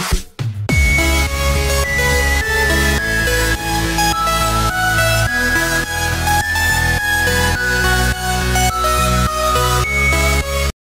you